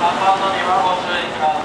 発のにはご注意くださ。